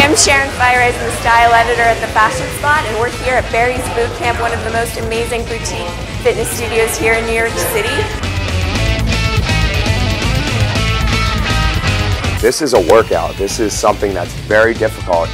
I'm Sharon Feiereisen, the style editor at the Fashion Spot, and we're here at Barry's Bootcamp, one of the most amazing boutique fitness studios here in New York City. This is a workout. This is something that's very difficult.